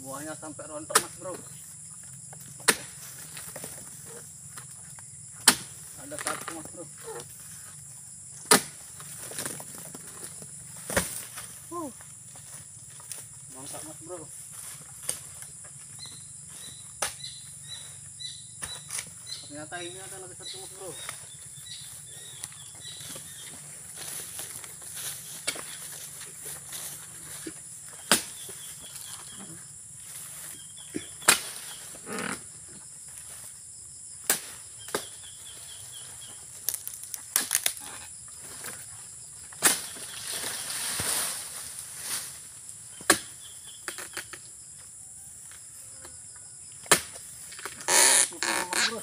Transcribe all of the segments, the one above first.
buahnya sampai rontok mas bro. Ada satu mas bro. Uh. mantap mas bro. Ternyata ini ada lagi satu mas bro ada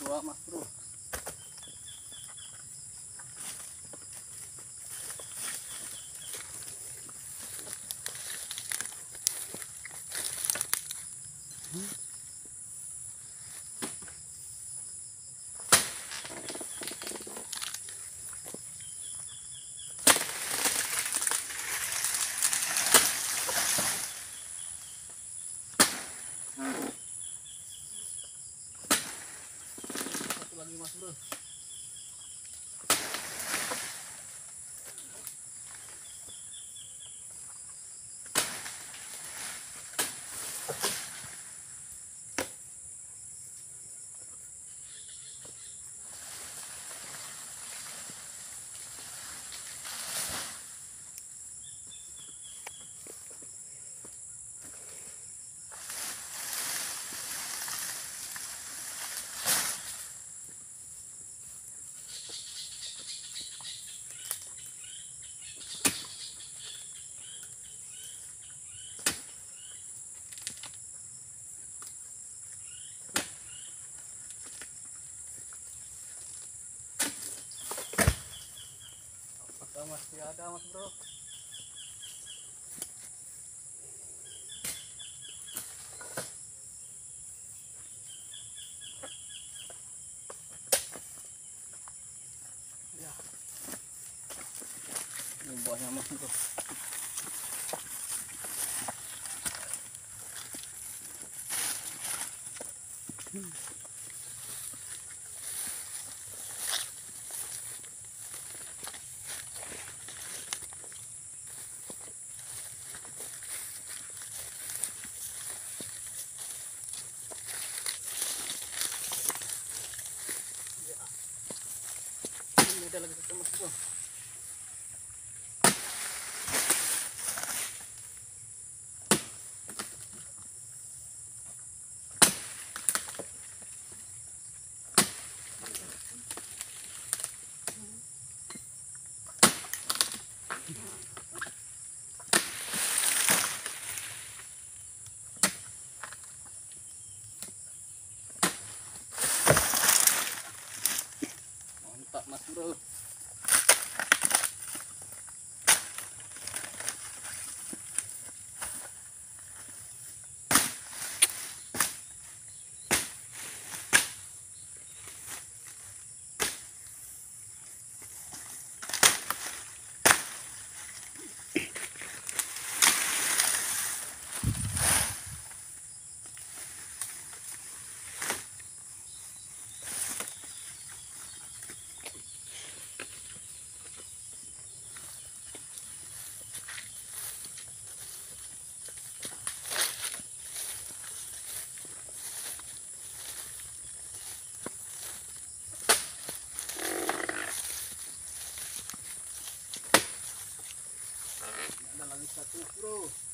dua mas bro mas bro masih ada mas bro. Ya. Ini buahnya mas bro. Ini ada lagi satu mas bro mantap mas bro ada